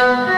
아